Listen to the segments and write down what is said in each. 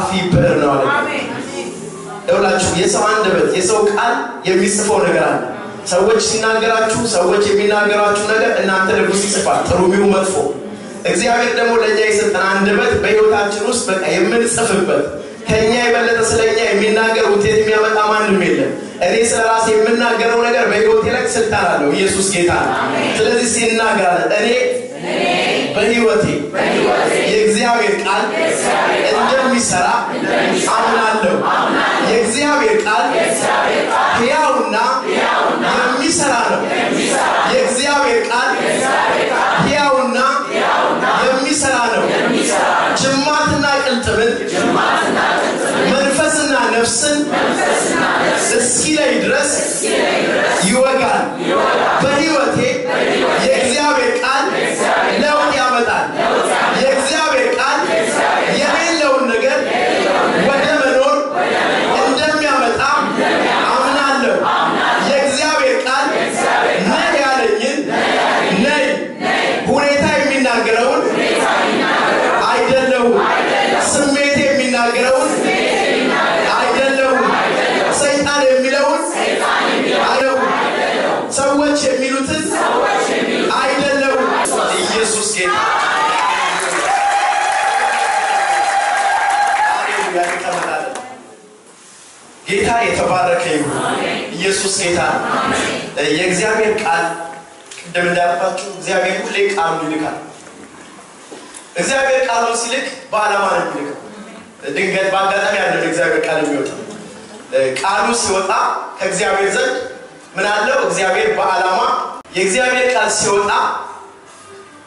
ጸሐፊ ብዕር ነው አለ ይኸውላችሁ የሰው አንደበት የሰው ቃል የሚጽፈው ነገር አለ። ሰዎች ሲናገራችሁ ሰዎች የሚናገሯችሁ ነገር እናንተ ደግሞ ይጽፋል። ጥሩ ይሁን መጥፎ። እግዚአብሔር ደግሞ ለእኛ የሰጠን አንደበት በህይወታችን ውስጥ በቃ የምንጽፍበት ከእኛ የበለጠ ስለኛ የሚናገር ውጤት የሚያመጣ ማንም የለም። እኔ ስለ ራሴ የምናገረው ነገር በህይወቴ ላይ ስልጣን አለው ኢየሱስ ጌታ ነው። ስለዚህ ሲናገራለን እኔ በህይወቴ የእግዚአብሔር ቃል እንደሚሰራ አምናለሁ። የእግዚአብሔር ቃል ሕያውና የሚሰራ ነው። የእግዚአብሔር ቃል ሕያውና የሚሰራ ነው። ጅማትና ቅልጥምን መንፈስና ነፍስን እስኪለይ ድረስ ይወጋል። በህይወቴ የእግዚአብሔር ቃል ለውጥ ያመጣል የእግዚአብሔር ቃል የሌለውን ነገር ወደ መኖር እንደሚያመጣ አምናለሁ የእግዚአብሔር ቃል ነህ ያለኝን ነይ ሁኔታ የሚናገረውን አይደለሁም ስሜት የሚናገረውን አይደለሁም ሰይጣን የሚለውን አይደለሁም ሰዎች የሚሉትን አይደለሁም ኢየሱስ ጌታ ሃሌሉያ እንቀመጣለን ጌታ የተባረከ ይሁን ኢየሱስ ጌታ ነው። የእግዚአብሔር ቃል ቅድም እንዳልኳችሁ እግዚአብሔር ሁሌ ቃሉን ይልካል። እግዚአብሔር ቃሉን ሲልክ በዓላማ ነው የሚልከው። ድንገት በአጋጣሚ ያለው እግዚአብሔር ቃል የሚወጣው። ቃሉ ሲወጣ ከእግዚአብሔር ዘንድ ምን አለው? እግዚአብሔር በዓላማ የእግዚአብሔር ቃል ሲወጣ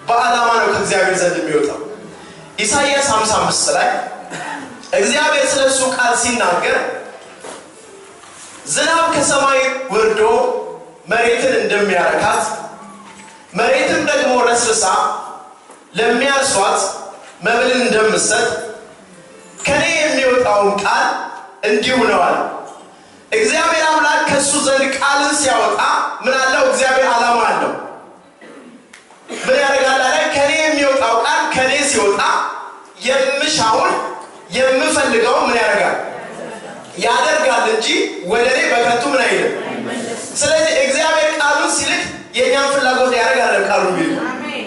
በዓላማ ነው ከእግዚአብሔር ዘንድ የሚወጣው። ኢሳይያስ 55 ላይ እግዚአብሔር ስለ እሱ ቃል ሲናገር ዝናብ ከሰማይ ወርዶ መሬትን እንደሚያረካት መሬትም ደግሞ ረስርሳ ለሚያርሷት መብልን እንደምሰጥ ከኔ የሚወጣውን ቃል እንዲሁ ነዋል። እግዚአብሔር አምላክ ከእሱ ዘንድ ቃልን ሲያወጣ ምን አለው? እግዚአብሔር ዓላማ አለው። ምን ያደርጋል? ከኔ የሚወጣው ቃል ከኔ ሲወጣ የምሻውን የምፈልገው ምን ያደርጋል? ያደርጋል እንጂ ወደ እኔ በከንቱ ምን አይልም። ስለዚህ እግዚአብሔር ቃሉን ሲልክ የእኛን ፍላጎት ያደርጋል። ቃሉን ቢል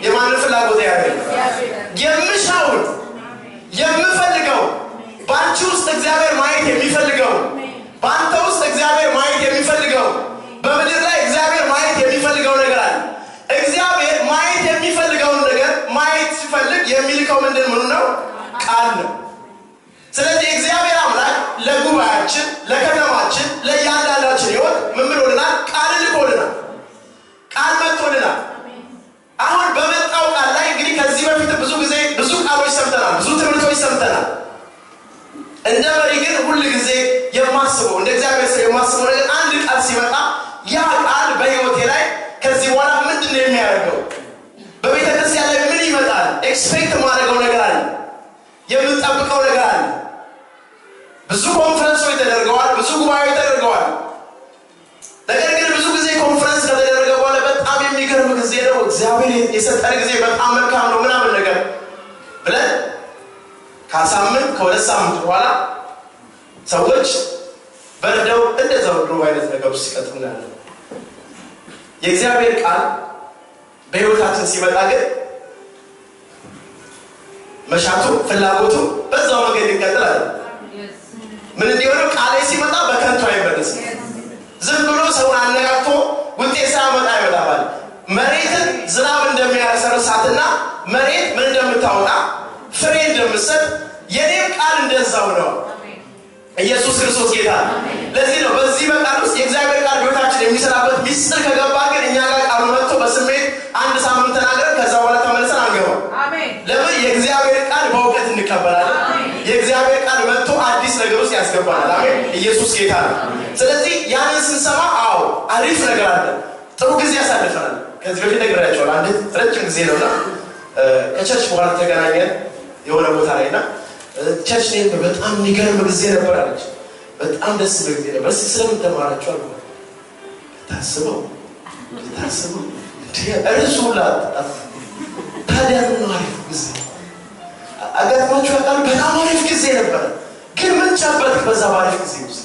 የማንን ፍላጎት ያደርጋል? የምሻውን የምፈልገው በአንቺ ውስጥ እግዚአብሔር ማየት የሚፈልገው በአንተ ውስጥ እግዚአብሔር ማየት የሚፈልገው በምድር ላይ እግዚአብሔር ማየት የሚፈልገው ነገር አለ። እግዚአብሔር ማየት የሚፈልገውን ነገር ማየት ሲፈልግ የሚልከው ምንድን ምኑ ነው? ቃል ነው። ስለዚህ እግዚአብሔር ለጉባኤያችን፣ ለከተማችን፣ ለእያንዳንዳችን ህይወት ምን ብሎልናል? ቃል ልኮልናል። ቃል መጥቶልናል። አሁን በመጣው ቃል ላይ እንግዲህ ከዚህ በፊት ብዙ ጊዜ ብዙ ቃሎች ሰምተናል፣ ብዙ ትምህርቶች ሰምተናል። እንደ መሪ ግን ሁል ጊዜ የማስበው እንደ እግዚአብሔር ሰው የማስበው ነገር አንድ ቃል ሲመጣ ያ ቃል በህይወቴ ላይ ከዚህ በኋላ ምንድን ነው የሚያደርገው? በቤተ ክርስቲያን ላይ ምን ይመጣል? expect የማደርገው ነገር አለ፣ የምንጠብቀው ነገር አለ። ብዙ conferenceኦች ተደርገዋል፣ ብዙ ጉባኤዎች ተደርገዋል። ነገር ግን ብዙ ጊዜ ኮንፈረንስ ከተደረገ በኋላ በጣም የሚገርም ጊዜ ነው፣ እግዚአብሔር የሰጠን ጊዜ በጣም መልካም ነው ምናምን ነገር ብለን ከሳምንት ከሁለት ሳምንት በኋላ ሰዎች በርደው እንደዛው ድሮ አይነት ነገር ውስጥ ሲቀጥሉ እናያለን። የእግዚአብሔር ቃል በህይወታችን ሲመጣ ግን መሻቱ ፍላጎቱ በዛው መንገድ ይቀጥላል። ምን እንዲሆነው ቃሌ ሲመጣ በከንቱ አይመለስም። ዝም ብሎ ሰውን አነጋግቶ ውጤት ሳያመጣ አይመጣባል። መሬትን ዝናብ እንደሚያሰርሳትና መሬት ምን እንደምታወጣ ፍሬ እንደምሰጥ የኔም ቃል እንደዛው ነው። ኢየሱስ ክርስቶስ ጌታ ነው። ለዚህ ነው በዚህ በቃል ውስጥ የእግዚአብሔር ቃል ህይወታችን የሚሰራበት ሚስጥር ከገባ ግን እኛ ጋር ቃሉ መጥቶ በስሜት አንድ ሳምንት ተናግረን ከዛ በኋላ ተመልሰን አንገባም። ለምን? የእግዚአብሔር ቃል በእውቀት እንቀበላለን። የእግዚአብሔር ቃል መጥቶ አዲስ ነገር ውስጥ ያስገባናል። አሜን። ኢየሱስ ጌታ ነው። ስለዚህ ያንን ስንሰማ አዎ አሪፍ ነገር አለ። ጥሩ ጊዜ ያሳልፈናል። ከዚህ በፊት ነግሬያቸዋለሁ። አንድ ረጅም ጊዜ ነውና ከ church በኋላ ተገናኘን የሆነ ቦታ ላይ እና church ላይ በጣም የሚገርም ጊዜ ነበር አለች። በጣም ደስ የሚል ጊዜ ነበር። እስኪ ስለምን ተማራችሁ አልኩ። ታስበው ታስበው እርሱ ሁላ ታዲያ ምን አሪፍ ጊዜ አጋጥሟችሁ ያውቃል? በጣም አሪፍ ጊዜ ነበረ። ግን ምን ጨበጥክ በዛ በአሪፍ ጊዜ ውስጥ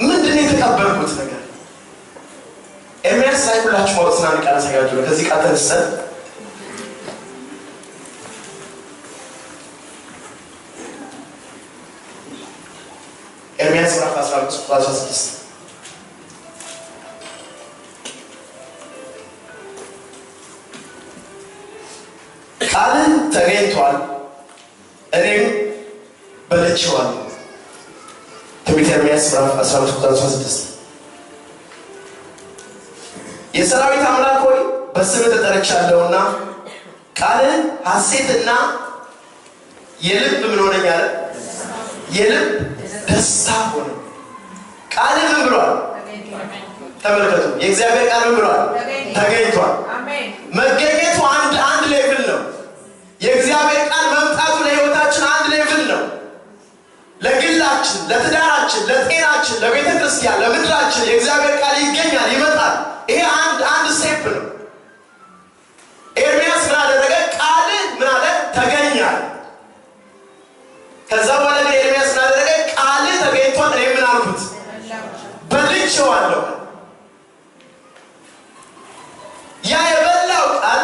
ምንድን የተቀበልኩት ነገር? ኤርሚያስ ላይ ሁላችሁ ማወቅ አንድ ቃል አሳያችሁ ነው። ከዚህ ቃል ተነስተን ኤርሚያስ ምዕራፍ 15 ቁጥር 16 እኔም በልቼዋለሁ። ትንቢተ ኤርምያስ ምዕራፍ 15 ቁጥር 16 የሰራዊት አምላክ ሆይ በስምህ ተጠርቻለሁና ቃልን ሐሴትና የልብ ምን ሆነኝ አለ የልብ ደስታ ሆነ። ቃል ምን ብሏል? ተመልከቱ። የእግዚአብሔር ቃል ምን ብሏል? ተገኝቷል። መገኘቱ አንድ አንድ level ነው። የእግዚአብሔር ቃል መምጣቱ ለህይወታችን አንድ level ነው። ለግላችን፣ ለትዳራችን፣ ለጤናችን፣ ለቤተ ክርስቲያን፣ ለምድራችን የእግዚአብሔር ቃል ይገኛል፣ ይመጣል። ይሄ አንድ አንድ step ነው። ኤርሚያስ ምን? ቃል ምን አለ? ተገኛል። ከዛ በኋላ ግን ኤርሚያስ ምን? ቃል ተገኝቷል፣ እኔ ምን አልኩት? በልቼዋለሁ። ያ የበላው ቃል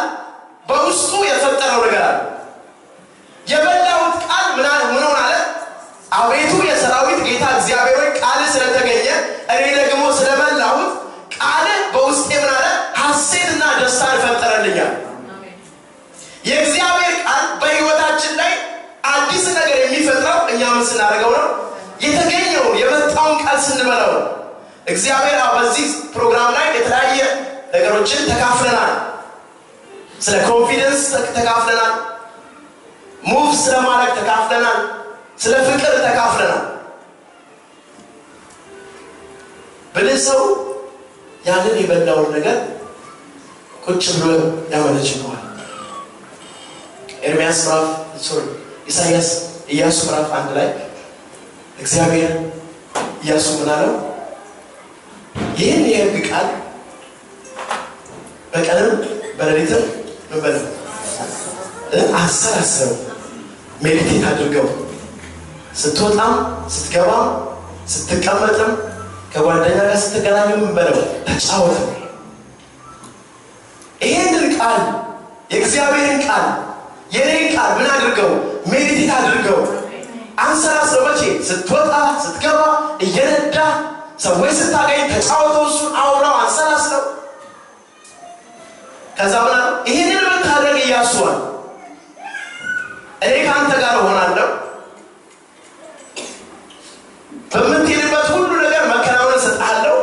በውስጡ የፈጠረው ነገር አለ። የበላሁት ቃል ምን ሆነ አለ? አቤቱ የሰራዊት ጌታ እግዚአብሔር ሆይ ቃል ስለተገኘ እኔ ደግሞ ስለበላሁት ቃል በውስጤ ምን አለ? ሐሴትና ደስታን ፈጠረልኛል። የእግዚአብሔር ቃል በህይወታችን ላይ አዲስ ነገር የሚፈጥረው እኛ ምን ስናደርገው ነው? የተገኘውን የመጣውን ቃል ስንበላው እግዚአብሔር በዚህ ፕሮግራም ላይ የተለያየ ነገሮችን ተካፍለናል። ስለ confidence ተካፍለናል። move ስለማድረግ ተካፍለናል። ስለ ፍቅር ተካፍለናል። ብልህ ሰው ያንን የበላውን ነገር ቁጭ ብሎ ያመነችነዋል። ኤርሚያስ ምዕራፍ ኢሳያስ ኢያሱ ምዕራፍ አንድ ላይ እግዚአብሔር ኢያሱ ምን? ይህን የህግ ቃል በቀንም በሌሊትም ምን በለው ሜዲቴት አድርገው ስትወጣም ስትገባም ስትቀመጥም ከጓደኛ ጋር ስትገናኙ ምን በለው ተጫወተው። ይሄንን ቃል የእግዚአብሔርን ቃል የኔን ቃል ምን አድርገው ሜዲቴት አድርገው አንሰላስለው። መቼ ስትወጣ ስትገባ፣ እየነዳ ሰዎች ስታገኝ ተጫወተው፣ እሱን አውራው፣ አንሰላስለው። ከዛ ምና ይህንን ብታደርግ እያሱዋል እኔ ከአንተ ጋር እሆናለሁ በምትሄድበት ሁሉ ነገር መከናወን እሰጥሃለሁ።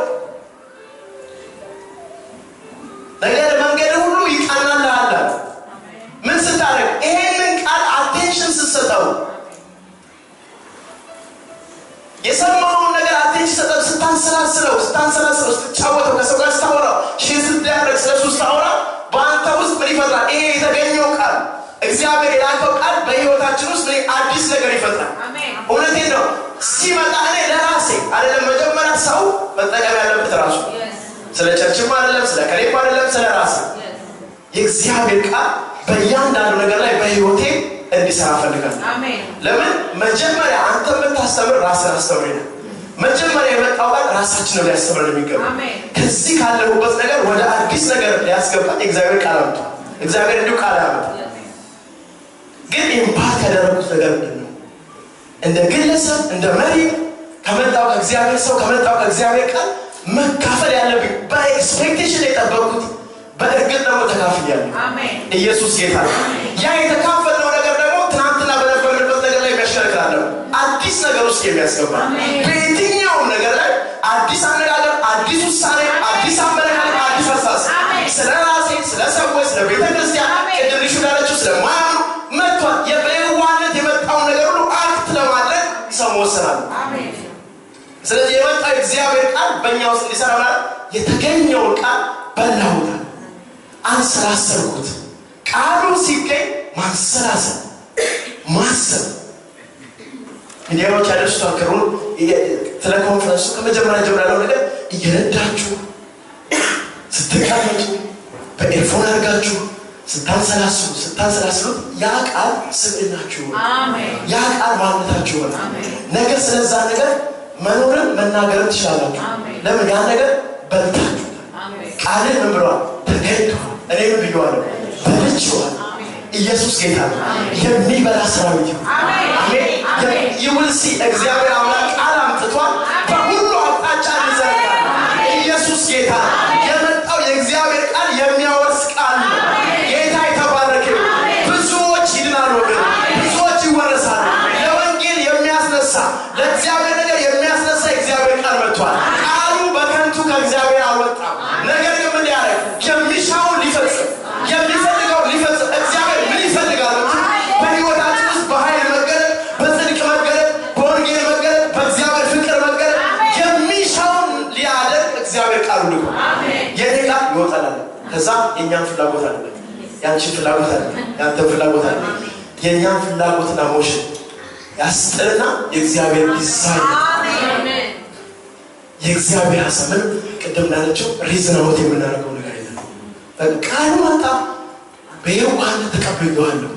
ነገር መንገድ ሁሉ ይቃናልሃል። ምን ስታደርግ? ይሄንን ቃል attention ስትሰጠው፣ የሰማውን ነገር attention ሰጠው፣ ስታንሰላስለው፣ ስታንሰላስለው፣ ስትጫወተው፣ ከሰው ጋር ስታወራው፣ share ስታደርግ፣ ስለሱ ስታወራ በአንተ ውስጥ ምን ይፈጥራል? ይሄ እግዚአብሔር የላከው ቃል በህይወታችን ውስጥ አዲስ ነገር ይፈጥራል። እውነቴን ነው። ሲመጣ እኔ ለራሴ አይደለም መጀመሪያ ሰው መጠቀም ያለበት ራሱ ስለ ቸርችም አይደለም ስለ ከሌም አይደለም ስለ ራሴ የእግዚአብሔር ቃል በእያንዳንዱ ነገር ላይ በህይወቴ እንዲሰራ ፈልጋለሁ። ለምን መጀመሪያ አንተ የምታስተምር ራስን አስተምር ነው። መጀመሪያ የመጣው ቃል ራሳችንን ሊያስተምር የሚገባ ከዚህ ካለሁበት ነገር ወደ አዲስ ነገር ሊያስገባን የእግዚአብሔር ቃል አምጡ። እግዚአብሔር እንዲሁ ቃል ያመጣ ግን impact ያደረጉት ነገር ምንድን ነው? እንደ ግለሰብ እንደ መሪ ከመጣው ከእግዚአብሔር ሰው ከመጣው ከእግዚአብሔር ቃል መካፈል ያለብኝ በ expectation የጠበቁት በእርግጥ ደግሞ ተካፍያለሁ። ኢየሱስ ጌታ ነው። ያ የተካፈልነው ነገር ደግሞ ትናንትና በነበርንበት ነገር ላይ የሚያሽከረክራለሁ አዲስ ነገር ውስጥ የሚያስገባ በየትኛውም ነገር ላይ አዲስ አነጋገር፣ አዲስ ውሳኔ፣ አዲስ አመለካከት፣ አዲስ አስተሳሰብ ስለ ራሴ፣ ስለ ሰዎች፣ ስለ ቤተ መወሰናል። ስለዚህ የመጣው እግዚአብሔር ቃል በእኛ ውስጥ ማለት የተገኘውን ቃል በላሁታል፣ አንሰላሰልኩት። ቃሉ ሲገኝ ማንሰላሰል፣ ማሰብ ሚዲያዎች ያደርሱታል። ክሩን ስለ ኮንፈረንሱ ከመጀመሪያ ጀምሮ ያለው ነገር እየነዳችሁ ስትቀመጡ በኤርፎን አድርጋችሁ ስታንሰላስሉ ስታንሰላስሉት ያ ቃል ስብዕናችሁ ያ ቃል ማንነታችሁ ሆነ። ነገር ስለዛ ነገር መኖርን መናገርን ትችላላችሁ። ለምን ያ ነገር በልታችሁ ቃልን ምን ብለዋል? ተገኝተዋል። እኔ ምን ብየዋለሁ? በልቼዋለሁ። ኢየሱስ ጌታ ነው። የሚበላ ሰራዊት ነው። ይውልሲ እግዚአብሔር አምላክ ቃል አምጥቷል። በሁሉ አቅጣጫ እንዘረጋለን። ኢየሱስ ጌታ ነው። የእኛን ፍላጎት አለ፣ የአንቺን ፍላጎት አለ፣ የአንተን ፍላጎት አለ። የእኛን ፍላጎትና emotion ያስጥልና የእግዚአብሔር ዲዛይን የእግዚአብሔር ሀሳብ ምንም ቅድም እንዳለችው reason out የምናደርገው ነገር የለም። ቃሉ መጣ፣ በየዋህነት ተቀብዬዋለሁ።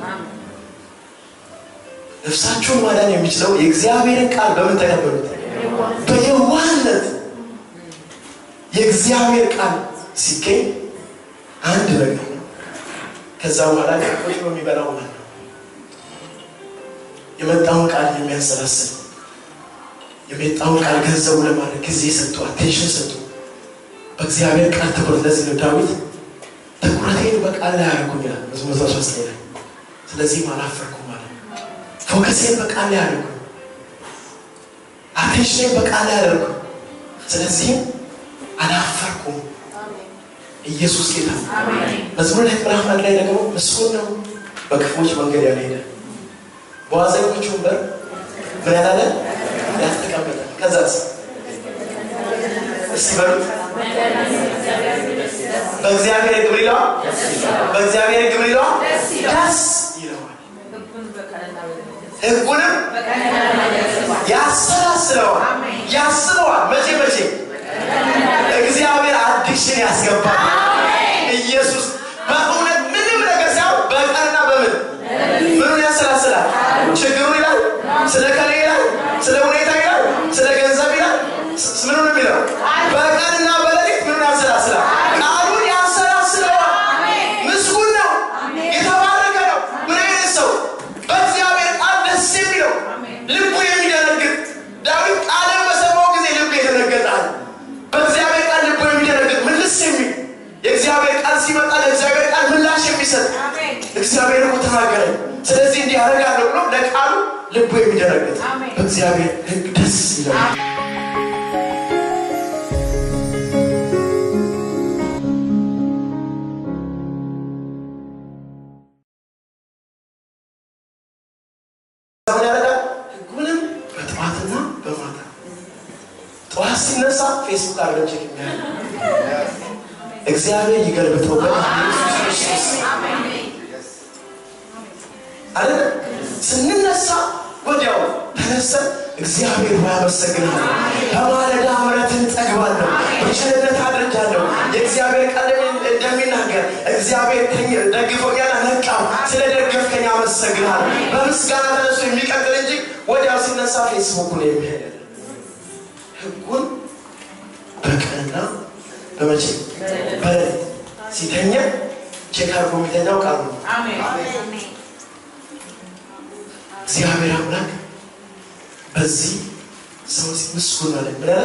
ነፍሳችሁን ማዳን የሚችለው የእግዚአብሔርን ቃል በምን ተቀበሉት? በየዋህነት የእግዚአብሔር ቃል ሲገኝ አንድ ነገር ከዛ በኋላ ቁጭ በሚበላው ነው የመጣውን ቃል የሚያሰላስል የመጣውን ቃል ገንዘቡ ለማድረግ ጊዜ ሰጡ፣ attention ሰጡ። በእግዚአብሔር ቃል ትኩረት። ለዚህ ነው ዳዊት ትኩረቴን በቃል ላይ አደረኩኝ ይላል መዝሙር ሶስት ላይ ስለዚህም አላፈርኩም ማለት focusኤን በቃል ላይ አደረኩ፣ አቴንሽኔን በቃል ላይ አደረኩ። ስለዚህም አላፈርኩም። ኢየሱስ ጌታ መዝሙር ላይ ምዕራፍ አንድ ላይ ደግሞ ምስጉን ነው በክፉዎች መንገድ ያልሄደ በዋዘኞች ወንበር ምን ያላለ ያልተቀመጠ። ከዛስ? እስቲ በሉት። በእግዚአብሔር ምን ይለዋል? በእግዚአብሔር ምን ይለዋል? ደስ ይለዋል። ሕጉንም ያሰላስለዋል፣ ያስበዋል። መቼ መቼ? እግዚአብሔር አዲክሽን ያስገባል። ኢየሱስ በእውነት ምንም ነገር ሳይሆን በቀንና በምን ምኑን ያሰላስላል? ችግሩን ይላል፣ ስለ ከሌ ይላል፣ ስለ ሁኔታ ይላል፣ ስለ ገንዘብ ይላል። ምኑን የሚለው? በቀንና በሌሊት ምኑን ያሰላስላል? ቃሉን ያሰላስለዋል። ምስጉን ነው፣ የተባረከ ነው። ምን አይነት ሰው? በእግዚአብሔር ቃል ደስ የሚለው ልቡ የሚደነግጥ ዳዊት ቃልን በሰማው ጊዜ ልቡ የደነገጣል። በእግዚአብሔር ቃል ልቡ የሚደነግጥ ምልስ የሚል የእግዚአብሔር ቃል ሲመጣ ለእግዚአብሔር ቃል ምላሽ የሚሰጥ እግዚአብሔር እኮ ተናገረ፣ ስለዚህ እንዲህ ያደርጋለሁ ብሎ ለቃሉ ልቡ የሚደነግጥ በእግዚአብሔር ሕግ ደስ? ሕጉንም በጠዋትና በማታ ጠዋት ሲነሳ ፌስቡክ የሚያደርግ እግዚአብሔር ይገልብጠው በኢየሱስ ክርስቶስ አይደለ? ስንነሳ ወዲያው ተነስተን እግዚአብሔር ሆይ አመሰግናለሁ፣ በማለዳ ምሕረትን እጠግባለሁ፣ በቸርነት አድርጃለሁ። የእግዚአብሔር ቃል እንደሚ- እንደሚናገር እግዚአብሔር ደግፎኛል፣ ነቃው፣ ስለ አመሰግናለሁ። በምስጋና ተነሱ የሚቀጥል እንጂ ወዲያው ሲነሳ ፌስቡኩን የሚሄድ ህጉን በቀንና በመቼ በሌሊት ሲተኛ check አድርጎ የሚተኛው ቃሉ ነው። እግዚአብሔር አምላክ በዚህ ሰው ምስጉን ማለት ምን ያለ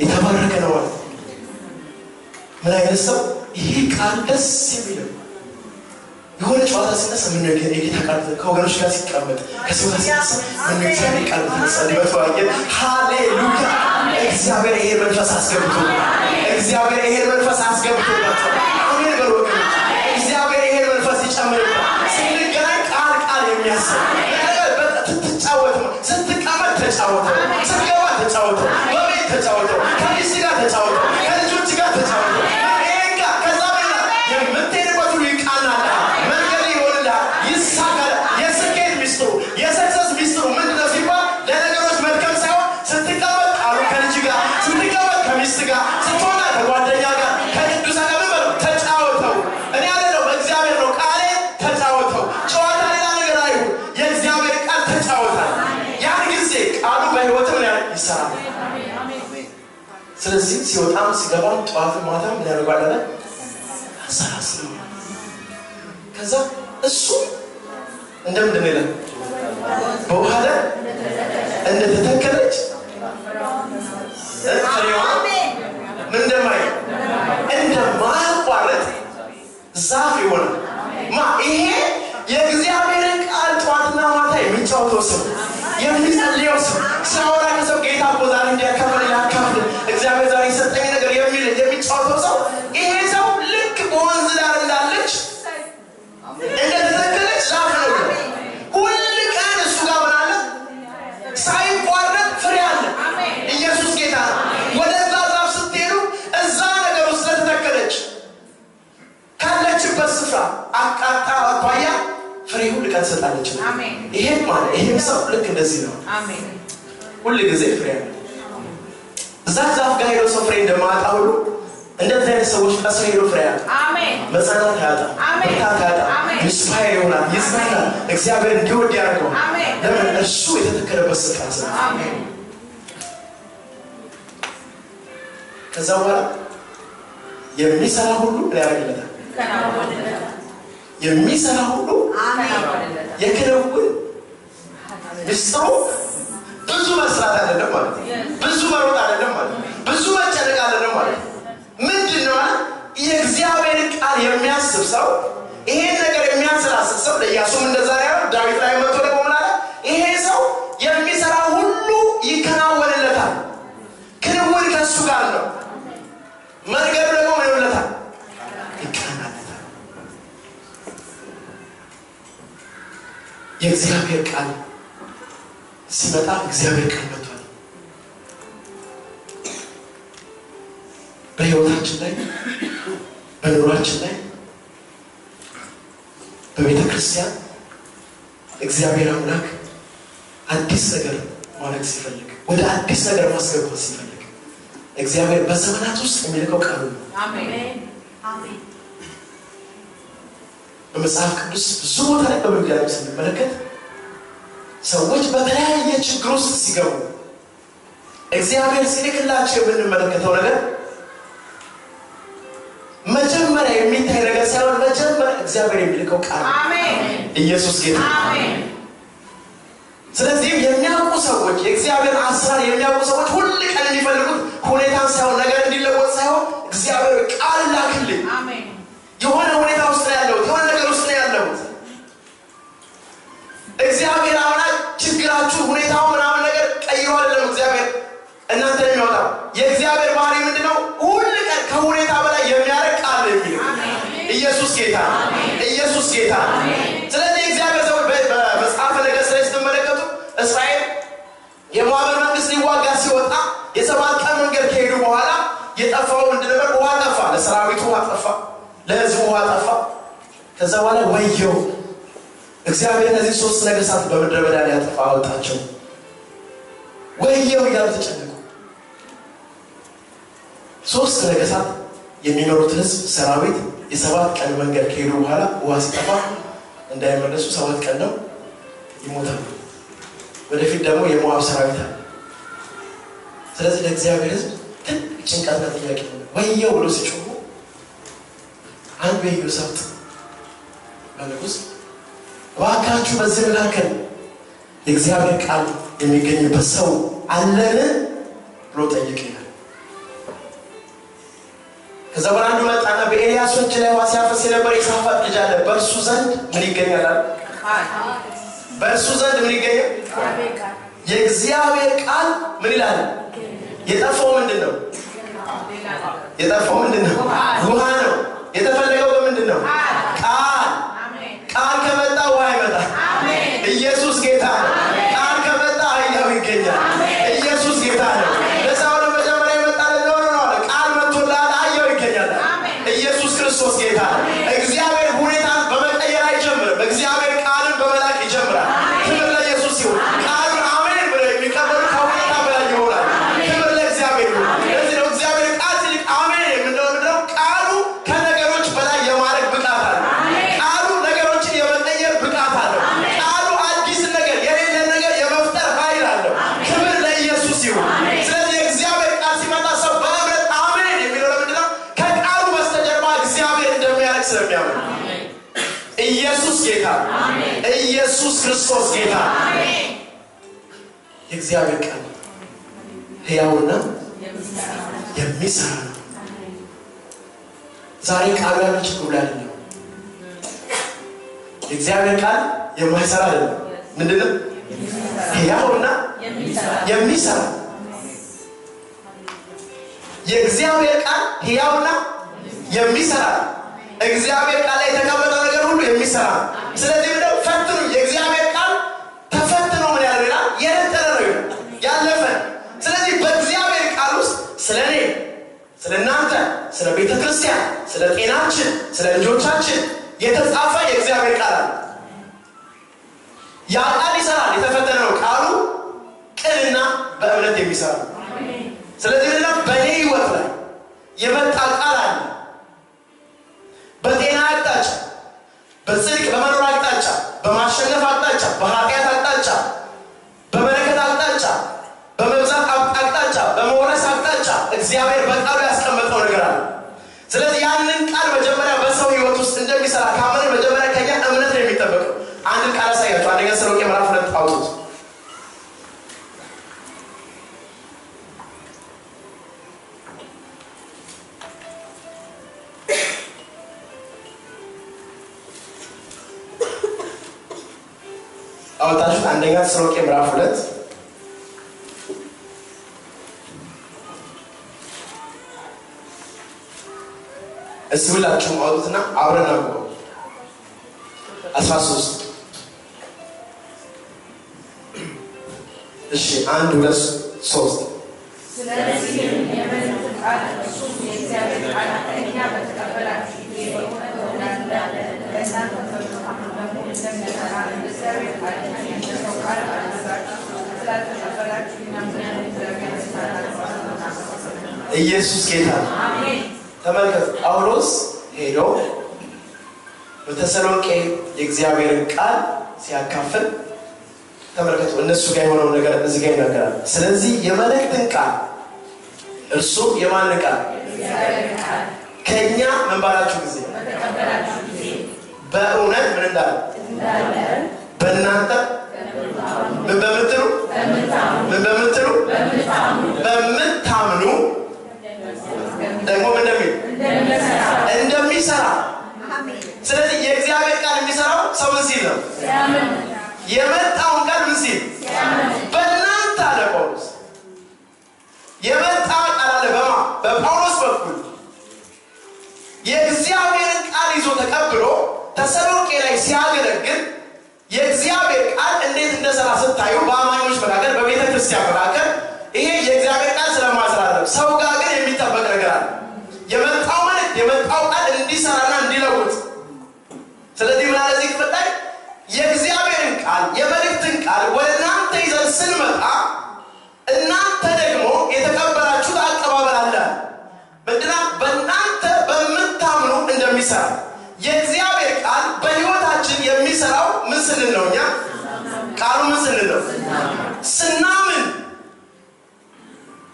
የተባረከ ነው ማለት ምን አይነት ሰው? ይሄ ቃል ደስ የሚለው የሆነ ጨዋታ ሲነሳ ምን ነው የጌታ ቃል ከወገኖች ጋር ሲቀመጥ ከሰው ሲነሳ ምን እግዚአብሔር ቃል ተነሳ? ሊመተዋየ ሃሌሉያ! እግዚአብሔር ይሄ መንፈስ አስገብቶ እግዚአብሔር ይሄ መንፈስ ወገኖች እግዚአብሔር ይሄ መንፈስ ይጨምርበት ስንገናኝ ቃል ቃል የሚያስብ ትጫወት ስትቀመጥ ተጫወተው ስትገባ ተጫወተው በቤት ተጫወተው ከሚስት ጋር ተጫወተው ከልጆች ጋር ተጫወተው ሲወጣም ሲገባም ጠዋትም ማታም ምን ያደርጓል አለ አሰላስለው ከዛ እሱ እንደምንድን ነው በውሃ ላይ እንደተተከለች ምን እንደማይ ዛፍ ይሆናል ማ ይሄ የእግዚአብሔርን ቃል ጠዋትና ማታ የሚጫወተው ሰው የሚጸልየው ሰው ሲያወራ ከሰው ጌታ እኮ ዛሬ ያካፍል እግዚአብሔር ዛሬ የሰጠኝ ነገር የሚል የሚጫወተው ሰው ይሄ ሰው ልክ በወንዝ ዳር እንዳለች እንደተተከለች ዛፍ ነው ይላል። ሁል ቀን እሱ ጋር ምን አለ ሳይቋረጥ ፍሬ አለ ኢየሱስ ጌታ ነው ወደዛ ዛፍ ስትሄዱ እዛ ነገር ውስጥ ስለተተከለች ካለችበት ስፍራ አቃጣ አኳያ ፍሬ ሁል ቀን ትሰጣለች አሜን። ይሄም ሰው ልክ እንደዚህ ነው። አሜን። ሁል ጊዜ ፍሬ አለ እዛ ዛፍ ጋር ሄዶ ሰው ፍሬ እንደማያጣ ሁሉ እንደዚህ አይነት ሰዎች ቀስ ሄዶ ፍሬ ያጣ። መጽናናት ያጣ። ብርታት ያጣ። inspire ይሆናል። ይጽናናል። እግዚአብሔር እንዲወድ ያደርገው ለምን? እርሱ የተተከለበት ስፍራ ስለ አሜን። ከዛ በኋላ የሚሰራ ሁሉ ያደርግለታል የሚሰራ ሁሉ ከናወንለታል ምስጢሩ ብዙ መስራት አይደለም ማለት ነው። ብዙ መሮጥ አይደለም ማለት ነው። ብዙ መጨነቅ አይደለም ማለት ነው። ምንድን ነው ማለት የእግዚአብሔር ቃል የሚያስብ ሰው ይሄን ነገር የሚያንሰላስል ሰው ለኢያሱም እንደዛ ያለው ዳዊት ላይ መጥቶ ደግሞ ምን አለ? ይሄ ሰው የሚሰራ ሁሉ ይከናወንለታል። ክንውን ከእሱ ጋር ነው። መንገዱ ደግሞ ምን ይሆንለታል? ይቀናለታል። የእግዚአብሔር ቃል ሲመጣ እግዚአብሔር ቃል መጥቷል። በህይወታችን ላይ በኑሯችን ላይ በቤተ ክርስቲያን እግዚአብሔር አምላክ አዲስ ነገር ማድረግ ሲፈልግ ወደ አዲስ ነገር ማስገባት ሲፈልግ እግዚአብሔር በዘመናት ውስጥ የሚልከው ቃሉ ነው። በመጽሐፍ ቅዱስ ብዙ ቦታ ላይ ላይ ስንመለከት ሰዎች በተለያየ ችግር ውስጥ ሲገቡ እግዚአብሔር ሲልክላቸው የምንመለከተው ነገር መጀመሪያ የሚታይ ነገር ሳይሆን መጀመሪያ እግዚአብሔር የሚልከው ቃል ኢየሱስ ጌታ ነው። ስለዚህም የሚያውቁ ሰዎች የእግዚአብሔር አሰራር የሚያውቁ ሰዎች ሁል ቀን የሚፈልጉት ሁኔታን ሳይሆን ነገር እንዲለወጥ ሳይሆን እግዚአብሔር ቃል ላክልኝ። የሆነ ሁኔታ ውስጥ ነው ያለሁት የሆነ ነገር ውስጥ ነው ያለሁት። እግዚአብሔር ሁኔታው ምናምን ነገር ቀይሮ አይደለም እግዚአብሔር እናንተ የሚያወጣው። የእግዚአብሔር ባህሪ ምንድን ነው ሁል ቀን ከሁኔታ በላይ የሚያደርግ ቃል ነው የሚለው። ኢየሱስ ጌታ። ኢየሱስ ጌታ። ስለዚህ እግዚአብሔር በ- በመጽሐፈ ነገሥት ላይ ስትመለከቱ እስራኤል የሞዓብን መንግስት ሊዋጋ ሲወጣ የሰባት ቀን መንገድ ከሄዱ በኋላ የጠፋው ምንድን ነበር? ውሃ ጠፋ። ለሰራዊቱ ውሃ ጠፋ፣ ለህዝቡ ውሃ ጠፋ። ከዛ በኋላ ወየው እግዚአብሔር እነዚህ ሶስት ነገስታት በምድረ በዳ ላይ ያጠፋ አወጣቸው። ወየው እያሉ ተጨነቁ። ሶስት ነገስታት የሚመሩት ህዝብ ሰራዊት የሰባት ቀን መንገድ ከሄዱ በኋላ ውሃ ሲጠፋ እንዳይመለሱ ሰባት ቀን ነው ይሞታሉ። ወደፊት ደግሞ የሞዓብ ሰራዊት አለ። ስለዚህ ለእግዚአብሔር ህዝብ ትልቅ ጭንቀትና ጥያቄ ነው። ወየው ብሎ ሲጮሁ አንዱ የኢዮሳፍጥ ንጉስ እባካችሁ በዚህ መካከል የእግዚአብሔር ቃል የሚገኝበት ሰው አለን ብሎ ጠይቅ ይላል። ከዛ በኋላ አንዱ መጣና በኤልያስ እጅ ላይ ውሃ ሲያፈስ የነበር የሳፋጥ ልጅ አለ፣ በእርሱ ዘንድ ምን ይገኛል በእርሱ ዘንድ ምን ይገኛል? የእግዚአብሔር ቃል ምን ይላል? የጠፋው ምንድን ነው? የጠፋው ምንድን ነው? ውሃ ነው። የተፈለገው በምንድን ነው? ቃል ቃል ከመጣ ኢየሱስ ጌታ የእግዚአብሔር ቃል ሕያውና የሚሰራ ነው። ዛሬ ቃሉ ያለው አይደለም። የእግዚአብሔር ቃል የማይሰራ አይደለም። ምንድነው? ሕያውና የሚሰራ የእግዚአብሔር ቃል ሕያውና የሚሰራ እግዚአብሔር ቃል ላይ የተቀመጠው ነገር ሁሉ የሚሰራ ስለዚህ ምንድነው? ስለ እናንተ፣ ስለ ቤተ ክርስቲያን፣ ስለ ጤናችን፣ ስለ ልጆቻችን የተጻፈ የእግዚአብሔር ቃል አለ። ያ ቃል ይሰራል። የተፈተነ ቃሉ ቅንና በእምነት የሚሰራ ስለዚህ ምንድነው? በእኔ ህይወት ላይ የመጣ ቃል አለ። በጤና አቅጣጫ፣ በጽድቅ በመኖር አቅጣጫ፣ በማሸነፍ አቅጣጫ፣ በኃጢአት አቅጣጫ፣ በበረከት አቅጣጫ፣ በመብዛት አቅጣጫ፣ በመውረስ አቅጣጫ እግዚአብሔር በቃሉ ያስቀመጠው ነገር አለ። ስለዚህ ያንን ቃል መጀመሪያ በሰው ህይወት ውስጥ እንደሚሰራ ካመነ መጀመሪያ ከኛ እምነት ነው የሚጠበቀው። አንድን ቃል አሳያችሁ። አንደኛ ተሰሎንቄ ምዕራፍ ሁለት አውጡት። አወጣችሁት። አንደኛ ተሰሎንቄ ምዕራፍ ሁለት እስቲ ሁላችሁም አውጡትና አብረን አንብበው። አስራ ሶስት እሺ፣ አንድ ሁለት ሶስት። ስለዚህም የመልእክት ቃል እርሱም የእግዚአብሔር ቃል ከእኛ በተቀበላችሁ ጊዜ በእውነት እንዳለ በእናንተ በምታምኑ ደግሞ እንደሚሰራ እግዚአብሔር ቃል የሚያደርገው ቃል አድርጋችሁ ስላልተቀበላችሁ እናንተን እግዚአብሔር ስላላከበራችሁ ኢየሱስ ጌታ ተመልከቱ። ጳውሎስ ሄዶ በተሰሎንቄ የእግዚአብሔርን ቃል ሲያካፍል ተመልከቱ እነሱ ጋር የሆነው ነገር እዚህ ጋር ይናገራል። ስለዚህ የመልእክትን ቃል እርሱም የማንን ቃል? ከእኛ ምን ባላችሁ ጊዜ። በእውነት ምን እንዳለ? በእናንተ። ምን በምትሉ? ምን በምትሉ በምታምኑ ደግሞ እንደሚል? እንደሚሰራ። ስለዚህ የእግዚአብሔር ቃል የሚሰራው ሰው ምን ሲል ነው? የመጣውን ቃል ምን ሲል? በእናንተ አለ ጳውሎስ። የመጣ ቃል አለ በማ? በጳውሎስ በኩል። የእግዚአብሔርን ቃል ይዞ ተቀብሎ ተሰሎንቄ ላይ ሲያገለግል የእግዚአብሔር ቃል እንዴት እንደሰራ ስታዩ በአማኞች መካከል በቤተ ክርስቲያን መካከል ይሄ የእግዚአብሔር ቃል ስለማስራለም ሰው ጋር ግን የሚጠበቅ ነገር አለ የመጣው መልእክት የመጣው ቃል እንዲሰራና እንዲለውጥ። ስለዚህ ምን አለ ክፍል ላይ? የእግዚአብሔርን ቃል የመልእክትን ቃል ወደ እናንተ ይዘን ስንመጣ እናንተ ደግሞ የተቀበላችሁት አቀባበል አለ። ምንድና በእናንተ በምታምኑ እንደሚሰራ። የእግዚአብሔር ቃል በህይወታችን የሚሰራው ምን ስንል ነው? እኛ ቃሉ ምን ስንል ነው? ስናምን።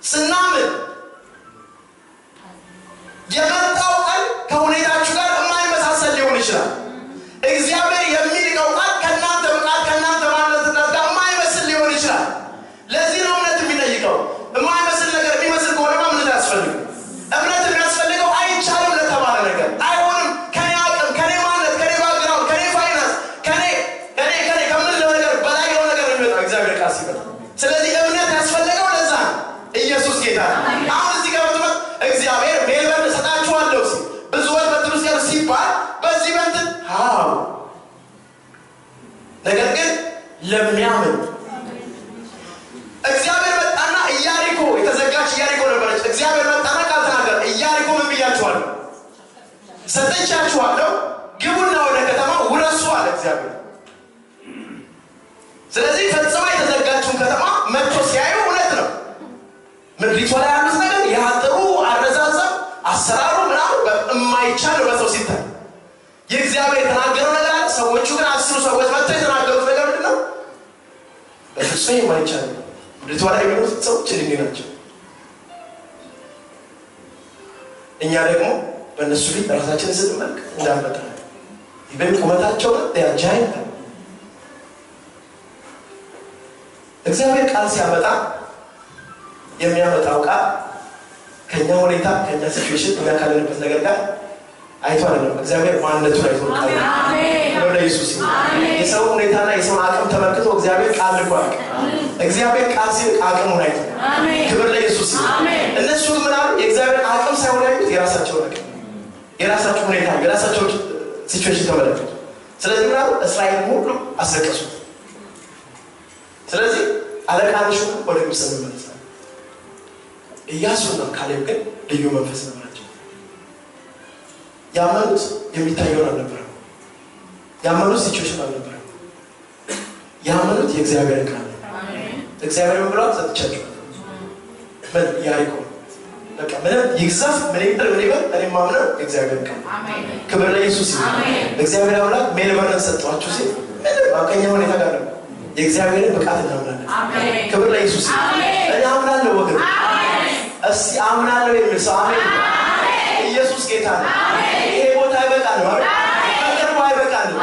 ስናምን የመጣው ቃል ከሁኔታችሁ ጋር የማይመሳሰል ሊሆን ይችላል እግዚአብሔር የሚልቀው ቃል ከእናንተ ቃል ከእናንተ ማንነትነት ጋር የማይመስል ሊሆን ይችላል ለዚህ ነው እምነት የሚጠይቀው የማይመስል ነገር የሚመስል ከሆነማ እምነት አያስፈልግም እምነት የሚያስፈልገው አይቻልም ለተባለ ነገር አይሆንም ከኔ አቅም ከኔ ማንነት ከኔ background ከኔ ፋይናንስ ከኔ ከኔ ከኔ ከምንለው ነገር በላይ የሆነ ነገር ነው የሚመጣው እግዚአብሔር ቃል ሲመጣ ስለዚህ እምነት ያስፈልገው ለዛ ነው ኢየሱስ ጌታ ነው አሁን እዚህ ጋር ብትመጥ እግዚአብሔር ሜልበርን እሰጣችኋለሁ ሲል ብዙዎች በትር ውስጥ ያሉ ሲባል በዚህ በንትን አዎ ነገር ግን ለሚያምን እግዚአብሔር መጣና ኢያሪኮ የተዘጋች ኢያሪኮ ነበረች እግዚአብሔር መጣና ቃል ተናገረ ኢያሪኮ ምን ብያችኋለሁ ሰጥቻችኋለሁ ግቡና ወደ ከተማ ውረሱ አለ እግዚአብሔር። ስለዚህ ፈጽማ የተዘጋችውን ከተማ መጥቶ ሲያዩ እውነት ነው። ምድሪቷ ላይ ያሉት ነገር የአጥሩ አረዛዘም አሰራሩ ምናምን የማይቻል በሰው ሲታይ። የእግዚአብሔር የተናገረው ነገር አለ። ሰዎቹ ግን አስሩ ሰዎች መጥተው የተናገሩት ነገር ምንድን ነው በፍጹም የማይቻል ምድሪቷ ላይ የሚኖሩት ሰዎች እንዲህ ናቸው። እኛ ደግሞ በእነሱ ፊት ራሳችንን ስንመልክ እንዳመጣ ይበን ቁመታቸው ጃይንት እግዚአብሔር ቃል ሲያመጣ የሚያመጣው ቃል ከኛ ሁኔታ ከኛ ሲቹዌሽን እኛ ካለንበት ነገር ጋር አይቶ አይደለም። እግዚአብሔር ማንነቱን አይቶ ቃል ነው ለኢየሱስ የሰው ሁኔታና የሰውን አቅም ተመልክቶ እግዚአብሔር ቃል ልኳል እግዚአብሔር ቃል ሲል አቅሙን አይቶ። ክብር ለኢየሱስ እነሱ ምናሉ የእግዚአብሔር አቅም ሳይሆን ያዩት የራሳቸው ነገር የራሳቸው ሁኔታ የራሳቸው ሲቹዌሽን ተመለከቱ ስለዚህ ምናሉ እስራኤል ሁሉ አስለቀሱት ስለዚህ አለቃንሹ ወደ ግብፅ እንመለሳለን ኢያሱና ካሌብ ግን ልዩ መንፈስ ነበራቸው። ያመኑት የሚታየውን አልነበረም። ያመኑት ሲቹዌሽን አልነበረም። ያመኑት የእግዚአብሔር ቃል እግዚአብሔር ብሏል? ሰጥቻቸው ምን? ያሪኮ በቃ ምንም ይግዘፍ ምን ይቅር ምን ይበል እኔ ማምነው የእግዚአብሔር ቃል ክብር ለኢየሱስ ይሁን። እግዚአብሔር አምላክ ሜልበርን ሰጠኋችሁ ሲል ምንም አቀኛ ሁኔታ ጋር ነው የእግዚአብሔርን ብቃት እናምናለን። ክብር ለኢየሱስ ይሁን። እኔ አምናለሁ ወገን። እስቲ አምናለሁ የሚል ሰው አሜን። ኢየሱስ ጌታ ነው። ይሄ ቦታ አይበቃንም አይደል? በቅርቡ አይበቃንም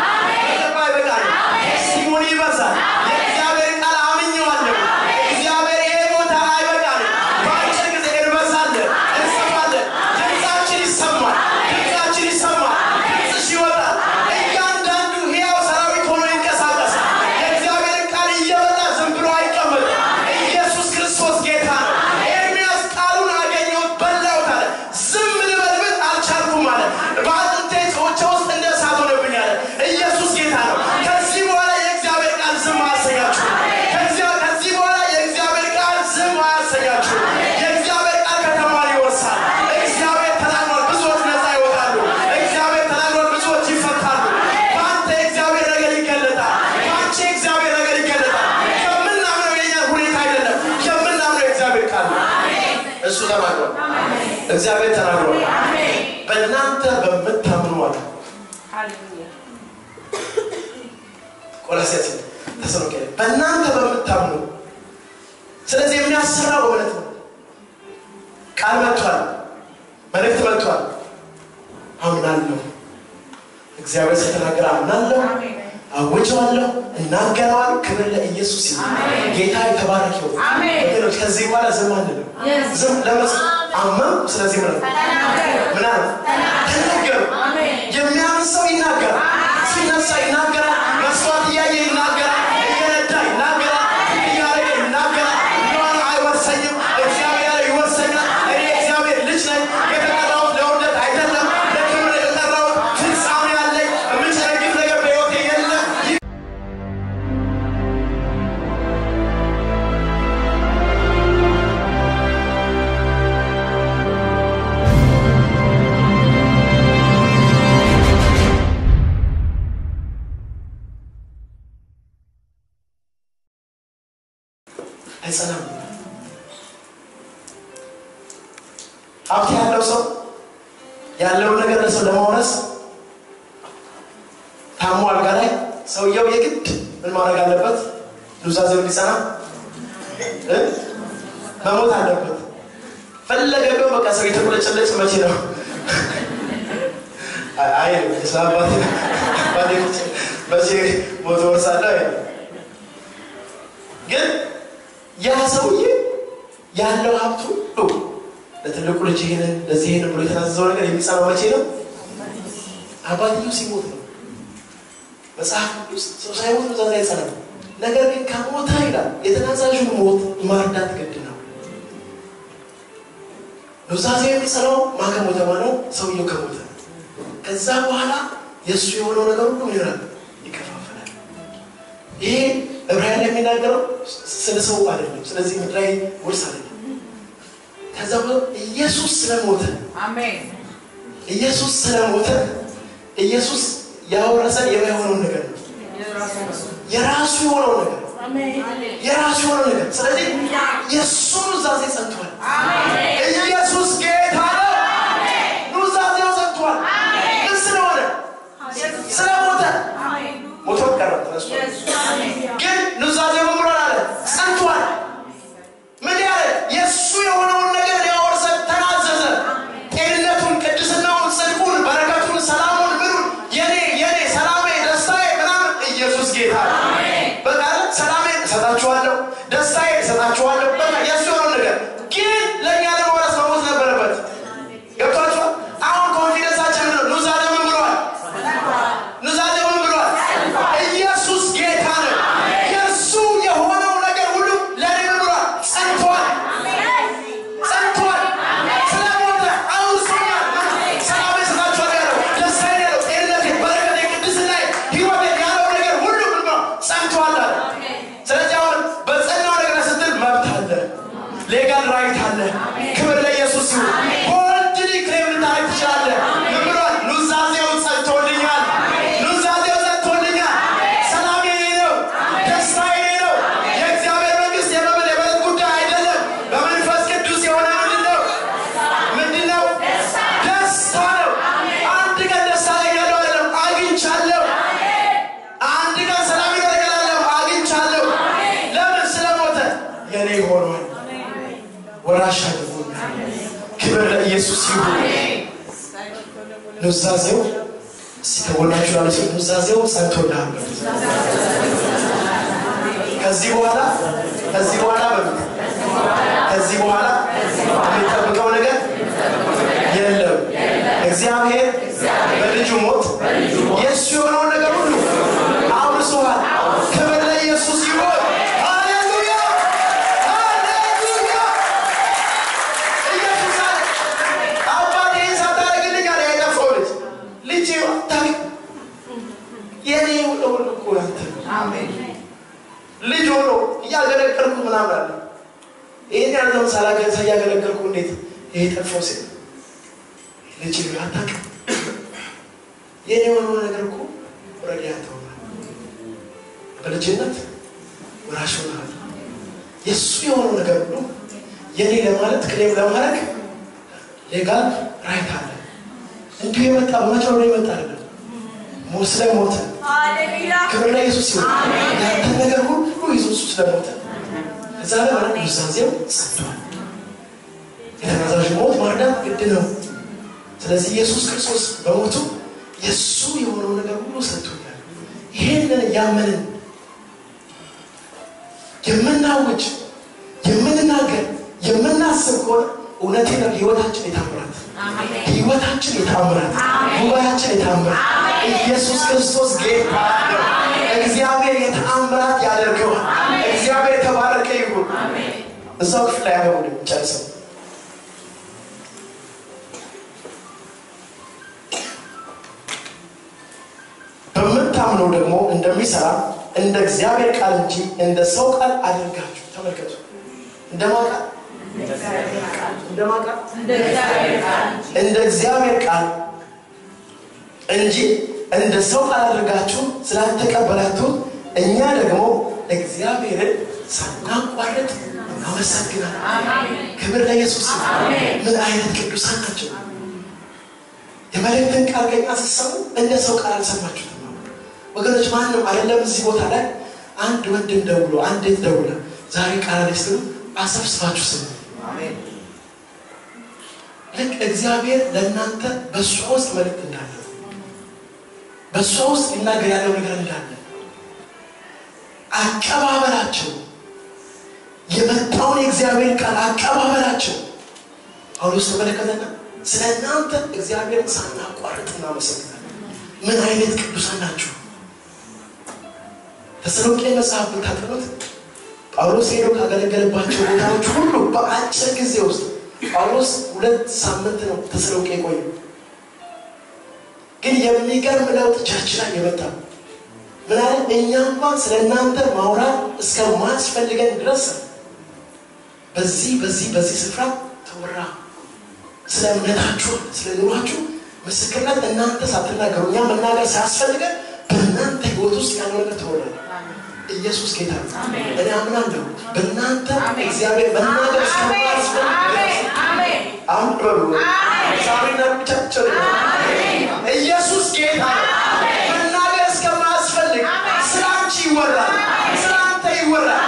አውጀዋለሁ፣ እናገረዋል። ክብር ለኢየሱስ ይሁን። ጌታ የተባረክ ይሁን። ወገኖች ከዚህ በኋላ ዝም አንልም። ዝም ለመስ አመን ስለዚህ ምን ምን አለ ያለውን ነገር ለሰው ለማውረስ ታሞ አልጋ ላይ ሰውየው የግድ ምን ማድረግ አለበት? ኑዛዜው እንዲጸና? መሞት አለበት። ፈለገ ቢሆን በቃ ሰው የተቁለጨለጭ መቼ ነው? አይ- ስለ አባቴ መቼ ሞት አይልም። ግን ያ ሰውዬ ያለው ሀብቱ ለትልቁ ልጅ ይሄንን ለዚህ ይሄንን ብሎ የተናዘዘው ነገር የሚጸናው መቼ ነው? አባትየው ሲሞት ነው። መጽሐፍ ቅዱስ ሰው ሳይሞት ኑዛዜ አይጸናም። ነገር ግን ከሞተ ይላል የተናዛዡን ሞት ማርዳት ግድ ነው። ኑዛዜ የሚጸናው ማን ከሞተ ማለት ሰውየው ከሞተ። ከዛ በኋላ የእሱ የሆነው ነገር ሁሉ ይሆናል? ይከፋፈላል። ይሄ ዕብራውያን የሚናገረው ስለ ሰው አይደለም፣ ስለዚህ ምድራዊ ውርስ አይደለም። ከዛ በኋላ ኢየሱስ ስለሞተ ኢየሱስ ስለሞተ ኢየሱስ ያወረሰን የማይሆነውን ነገር ነው። የራሱ የሆነው ነገር የራሱ የሆነው ነገር። ስለዚህ የእሱ ኑዛዜ ጸንቷል። ኢየሱስ ጌታ ነው። ኑዛዜው ጸንቷል። ምን ስለሆነ? ስለሞተ ሞቶ ቀረ ተነስቷል። ግን ኑዛዜው ምን ብሏል አለ? ጸንቷል። ምን ያለ የእሱ የሆነውን ኑዛዜው እስቲ ከጎናችሁ ያለ ሰው ኑዛዜው ጸንቶልሃል። ከዚህ በኋላ ከዚህ በኋላ ከዚህ በኋላ የሚጠብቀው ነገር የለም። እግዚአብሔር በልጁ ሞት የእሱ የሆነውን ነገር ሁሉ አውርሶሃል። ክብር ለኢየሱስ ይሁን። ሃሌሉያ ሃሌሉያ። ኢየሱስ አለ አባቴ ይህን ሳታደርግልኝ አለ ያጠፋው ልጅ ልጄ አታውቅም የኔ የሆነ ሁሉ እኮ ያንተ ነው። ልጅ ሆኖ እያገለገልኩ ምናምን አለ ይህን ያለውን ሳላገ- ሳያገለገልኩ እንዴት ይሄ ጠፋው ሲል ልጅ አታውቅም የኔ የሆነው ነገር እኮ ወረዲ ያንተው ነው። በልጅነት ወራሽ ሆነሃል። የእሱ የሆነው ነገር ሁሉ የኔ ለማለት claim ለማድረግ legal right አለ። እንዲሁ የመጣ በመቻው ነው የመጣ አይደለም። ሞት ስለሞተ ክብር ለኢየሱስ ይሁን። ያንተን ነገር ሁሉ እሱ ስለሞተ እዛ ላይ ማለት ኑዛዜው ጸድቷል። የተናዛዥ ሞት ማርዳት ግድ ነው። ስለዚህ ኢየሱስ ክርስቶስ በሞቱ የእሱ የሆነው ነገር ሁሉ ሰጥቶኛል። ይሄንን እያመንን የምናውጅ የምንናገር የምናስብ ከሆነ እውነቴን ነው ህይወታችን የታምራት ህይወታችን የታምራት ጉባኤያችን የታምራት ኢየሱስ ክርስቶስ ጌታ ነው። እግዚአብሔር የተአምራት ያደርገዋል። እግዚአብሔር የተባረከ ይሁን። እዛው ክፍል ላይ ያገቡ ጨርሰው በምታምነው ደግሞ እንደሚሰራ እንደ እግዚአብሔር ቃል እንጂ እንደ ሰው ቃል አድርጋችሁ ተመልከቱ። እንደማን ቃል? እንደማን ቃል? እንደ እግዚአብሔር ቃል እንደ እግዚአብሔር ቃል እንጂ እንደ ሰው ቃል አድርጋችሁ ስላልተቀበላችሁት እኛ ደግሞ እግዚአብሔርን ሳናቋርጥ እናመሰግናለን። ክብር ለኢየሱስ ምን አይነት ቅዱሳን ናቸው! የመልእክትን ቃል ከኛ ስትሰሙ እንደ ሰው ቃል አልሰማችሁትም። ወገኖች ማንም አይደለም እዚህ ቦታ ላይ አንድ ወንድም ደውሎ አንድ ት ደውላ ዛሬ ቃል ላይ ስትሉ አሰብስባችሁ ስሙ። ልክ እግዚአብሔር ለእናንተ በእሷ ውስጥ መልእክት እንዳለ በእሷ ውስጥ ሊናገር ያለው ነገር እንዳለ አቀባበላቸው የመጣውን የእግዚአብሔር ቃል አቀባበላቸው ጳውሎስ ተመለከተና ስለ እናንተ እግዚአብሔርን ሳናቋርጥ እናመሰግናለን። ምን አይነት ቅዱሳን ናችሁ! ተሰሎቄ መጽሐፍ ብታጠኑት ጳውሎስ ሄዶ ካገለገለባቸው ቦታዎች ሁሉ በአጭር ጊዜ ውስጥ ጳውሎስ ሁለት ሳምንት ነው ተሰሎቄ የቆዩ። ግን የሚገርም ለውጥ ቸርች ላይ የመጣ ምን አለ? እኛ እንኳን ስለ እናንተ ማውራት እስከማያስፈልገን ድረስ በዚህ በዚህ በዚህ ስፍራ ተወራ። ስለ እምነታችሁ፣ ስለ ኑሯችሁ ምስክርነት እናንተ ሳትናገሩ እኛ መናገር ሳያስፈልገን በእናንተ ህይወት ውስጥ ያለው ነገር ተወራል። ኢየሱስ ጌታ ነው። እኔ አምናለሁ በእናንተ እግዚአብሔር መናገር እስከማያስፈልግ አሁን በሉ ዛሬና ብቻቸው ኢየሱስ ጌታ መናገር እስከማያስፈልግ ስለ አንቺ ይወራል፣ ስለ አንተ ይወራል።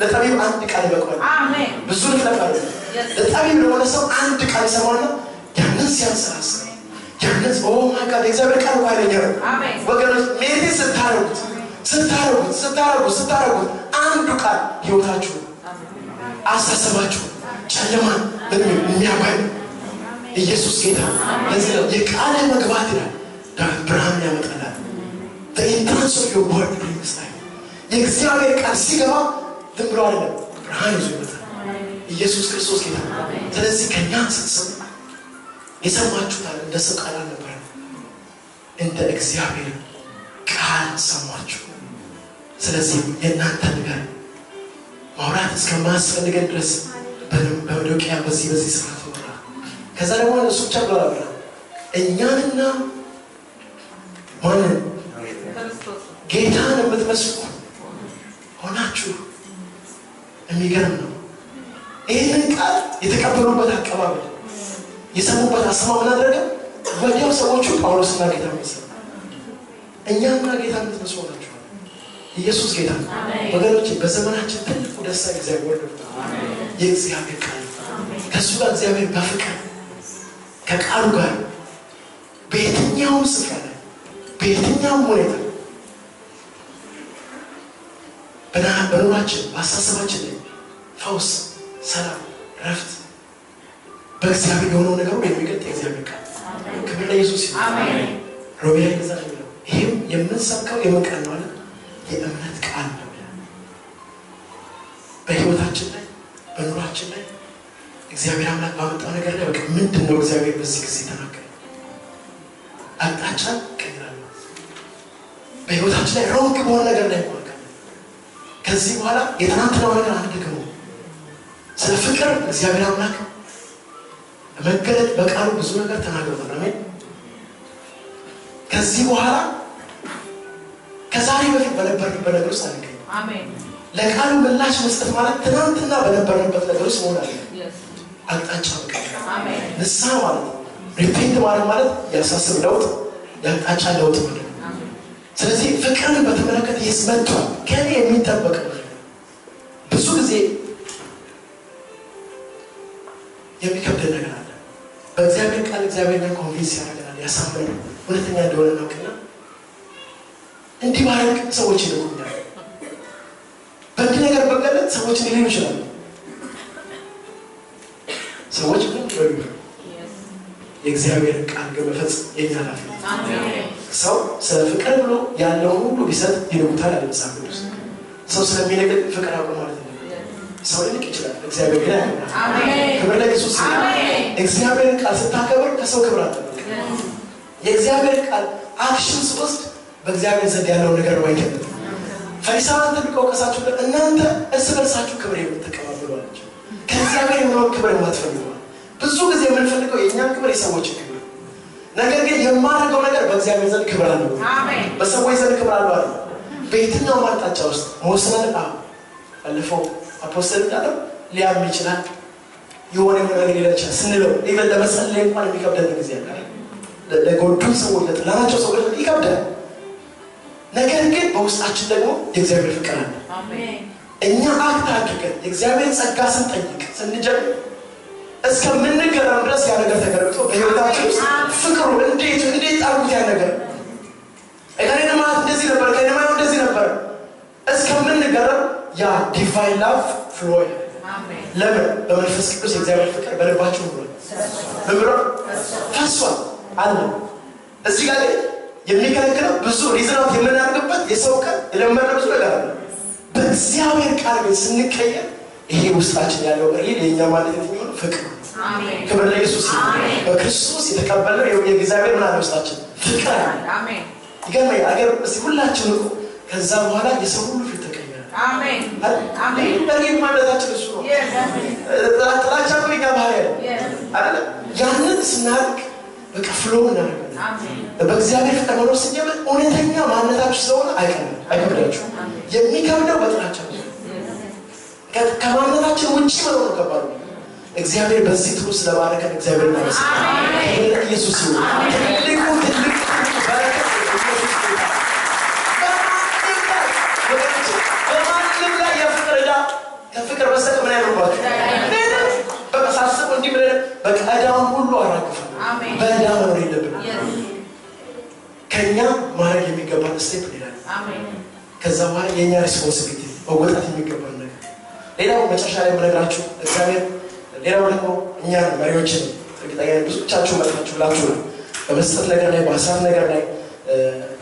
ለጠቢብ አንድ ቃል ይበቃዋል። ብዙ ልፍለፋለ ለጠቢብ ለሆነ ሰው አንድ ቃል ይሰማና ያንን ሲያንሰላስል ያንን oh my God የእግዚአብሔር ቃል ኃይለኛ ነው ወገኖች። meditate ስታረጉት ስታረጉት ስታረጉት ስታረጉት አንዱ ቃል ህይወታችሁ አስተሳሰባችሁ ጨለማን የሚያባይ ኢየሱስ ጌታ ለዚህ ነው የቃል መግባት ይላል። ብርሃን ያመጣላል። entrance of your word brings life የእግዚአብሔር ቃል ሲገባ ዝም ብሎ አይደለም ብርሃን ይዞ ይመጣል። ኢየሱስ ክርስቶስ ጌታ። ስለዚህ ከኛ ስትሰሙ የሰማችሁታል። እንደ ሰው ቃል አልነበረ እንደ እግዚአብሔር ቃል ሰማችሁ። ስለዚህ የእናንተ ነገር ማውራት እስከማያስፈልገን ድረስ በመቄዶንያ በዚህ በዚህ ስፍራ ተወራ። ከዛ ደግሞ እሱ ብቻ ብሎ እኛንና ማንን? ጌታን የምትመስሉ ሆናችሁ የሚገርም ነው። ይህንን ቃል የተቀበሉበት አቀባበል የሰሙበት አሰማ ምን አደረገ? ወዲያው ሰዎቹ ጳውሎስና ጌታ መሰሉ። እኛና ጌታ የምትመስሉ ሆናችኋል። ኢየሱስ ጌታ ነው። ወገኖች በዘመናችን ትልቁ ደስታ እግዚአብሔር ወርድ የእግዚአብሔር ቃል ከእሱ ጋር እግዚአብሔር በፍቅር ከቃሉ ጋር በየትኛውም ስፍራ ላይ በየትኛውም ሁኔታ በኑሯችን በአስተሳሰባችን ላይ ፈውስ፣ ሰላም፣ ረፍት በእግዚአብሔር የሆነው ነገር ሁሉ የሚገልጥ የእግዚአብሔር ቃል። ክብር ለኢየሱስ ሮሜ ላይ እንደዛ ነው የሚለው። ይህም የምንሰብከው የምን ቃል ነው አለ? የእምነት ቃል ነው። በህይወታችን ላይ በ life ኣችን ላይ እግዚአብሔር አምላክ ባመጣው ነገር ላይ በቃ ምንድን ነው እግዚአብሔር በዚህ ጊዜ ተናገረ አቅጣጫ ቀይራል በህይወታችን ላይ wrong በሆነ ነገር ላይ ከዚህ በኋላ የትናንትናው ነገር አንደግሞ ስለ ፍቅር እግዚአብሔር አምላክ መገለጥ በቃሉ ብዙ ነገር ተናግሮናል አሜን። ከዚህ በኋላ ከዛሬ በፊት በነበርንበት ነገር ውስጥ አንገኝ. ለቃሉ ምላሽ መስጠት ማለት ትናንትና በነበርንበት ነገር ውስጥ መሆን አለ. አቅጣጫ መቀየር. ንስሐ ማለት ነው። repent ማለት ማለት የአስተሳሰብ ለውጥ የአቅጣጫ ለውጥ ማለት ነው. ስለዚህ ፍቅርን በተመለከተ መጥቷል። ከኔ የሚጠበቅ ብዙ ጊዜ የሚከብደን ነገር አለ። በእግዚአብሔር ቃል እግዚአብሔርን convince ያደርገናል ያሳምናል እውነተኛ እንደሆነ እናውቅና እንዲህ ባረግ ሰዎች ይልቁኛል በእንዲህ ነገር በቀለት ሰዎች ሊሉ ይችላሉ። ሰዎች ይበሉ Yes. የእግዚአብሔር ቃል ግን መፈጸም የኛ ኃላፊነት. ሰው ስለ ፍቅር ብሎ ያለውን ሁሉ ቢሰጥ ይንቁታል አለ መጽሐፍ ቅዱስ። ሰው ስለሚነግር ፍቅር አቁም ማለት ሰው ሊንቅ ይችላል። እግዚአብሔር ግን. ክብር ለኢየሱስ ይሁን። አሜን። እግዚአብሔርን ቃል ስታከብር ከሰው ክብር አትጠብቅ. የእግዚአብሔር ቃል action ስወስድ በእግዚአብሔር ዘንድ ያለው ነገር ነው አይገለጥም ፈሪሳውያን ተብቀው ቀሳችሁ እናንተ እርስ በርሳችሁ ክብር የምትቀባበሉ አላቸው ከእግዚአብሔር የሆነውን ክብር የማትፈልጉ ብዙ ጊዜ የምንፈልገው የእኛን ክብር የሰዎችን ክብር ነገር ግን የማደርገው ነገር በእግዚአብሔር ዘንድ ክብር አለው. በሰዎች ዘንድ ክብር አለው አለ። በየትኛውም አቅጣጫ ውስጥ አ ባለፈው apostle እንዳለው ሊያም ይችላል። የሆነ የሆነ ነገር ሊለን ይችላል። ስንለው even ለመጸለይ እንኳን የሚከብደን ጊዜ አለ ለ- ለጎዱን ሰዎች ለጠላናቸው ሰዎች ይከብዳል። ነገር ግን በውስጣችን ደግሞ የእግዚአብሔር ፍቅር አለ. እኛ act አድርገን የእግዚአብሔር ጸጋ ስንጠይቅ ስንጀምር እስከምንገረም ድረስ ያ ነገር ተገልብጦ በህይወታችን ውስጥ ፍቅሩ እንዴት እንዴት ጣሉት ያ ነገር? እከሌ ማለት እንደዚህ ነበር እከሌ ማለት እንደዚህ ነበር። እስከምንገረም ያ divine love flow. ለምን? በመንፈስ ቅዱስ የእግዚአብሔር ፍቅር በልባችሁ ብሎ ፈሷል አለ። እዚህ ጋር የሚከለክለው ብዙ reason ናት የምናደርግበት የሰው ቀን የለመደ ብዙ ነገር አለ። በእግዚአብሔር ቃል ግን ስንቀየር ይሄ ውስጣችን ያለው real የእኛ ማለት የትኛው ፍቅር. ክብር ለኢየሱስ በክርስቶስ የተቀበልነው የእግዚአብሔር ምን አለ ውስጣችን ፍቅር. ይገርመኝ አገር ሁላችን ከዛ በኋላ የሰው ሁሉ በጌት ማለታችን እሱ ነው። ጥላቻ. አይደለም። ያንን ስናደርግ በቃ ፍሎ እናደርጋለን. በእግዚአብሔር ፍቅር መኖር ስንጀምር እውነተኛ ማንነታችሁ ስለሆነ አይቀርም አይከብዳችሁ የሚከብደው በጥላቻ ከማንነታችን ውጭ መኖር ነው ከባድ እግዚአብሔር በዚህ ትሩ ስለባረከን እግዚአብሔር እናመሰግናለን። ክብር ለኢየሱስ ይሁን። ትልቁ ከፍቅር በስተቀር ምን አይኖርባችሁ ምንም በቃ ሳስበው እንዲህ ብለን በቃ ዕዳውን ሁሉ አሜን። በዕዳ መኖር የለብንም Yes. ከእኛ ማድረግ የሚገባን step አሜን. ከዛ በኋላ የእኛ responsibility መወጣት የሚገባን ነገር ሌላው መጨረሻ ላይ የምነግራችሁ እግዚአብሔር ሌላው ደግሞ እኛን መሪዎችን እርግጠኛ ነኝ ብዙዎቻችሁ መጥታችሁ ብላችሁ ነው በመስጠት ነገር ላይ በሀሳብ ነገር ላይ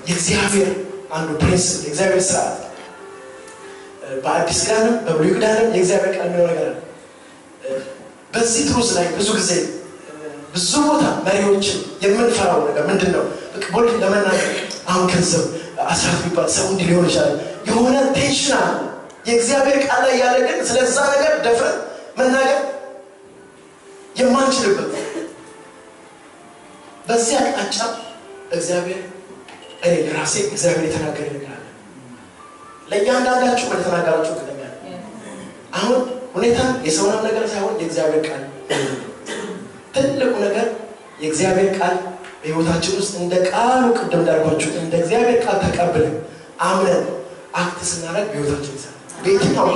የእግዚአብሔር አንዱ principle የእግዚአብሔር ስርዓት በአዲስ ኪዳንም በብሉይ ኪዳንም የእግዚአብሔር ቃል የሚለው ነገር በዚህ truth ላይ ብዙ ጊዜ ብዙ ቦታ መሪዎችን የምንፈራው ነገር ምንድን ነው bold ለመናገር አሁን ገንዘብ አስራት የሚባል ሰው እንዲህ ሊሆን ይችላል። የሆነ tension አለ። የእግዚአብሔር ቃል ላይ ያለ ግን ስለዛ ነገር ደፍረን መናገር የማንችልበት በዚህ አቅጣጫ እግዚአብሔር እኔ ለራሴ እግዚአብሔር የተናገረ ነገር አለ ለእያንዳንዳችሁ ወደ ተናገራችሁ እርግጠኛ ነኝ። አሁን ሁኔታ የሰውንም ነገር ሳይሆን የእግዚአብሔር ቃል ትልቁ ነገር የእግዚአብሔር ቃል በህይወታችን ውስጥ እንደ ቃሉ ቅድም እንዳልኳችሁ እንደ እግዚአብሔር ቃል ተቀብለን አምነን አክት ስናደርግ በህይወታችን ይሰራል። በየትኛው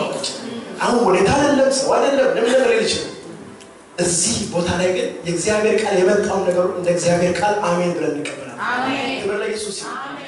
አሁን ሁኔታ አይደለም ሰው አይደለም ምንም ነገር ይችላል። እዚህ ቦታ ላይ ግን የእግዚአብሔር ቃል የመጣውን ነገሩ እንደ እግዚአብሔር ቃል አሜን ብለን እንቀበላለን።. ክብር ለኢየሱስ ይሁን።.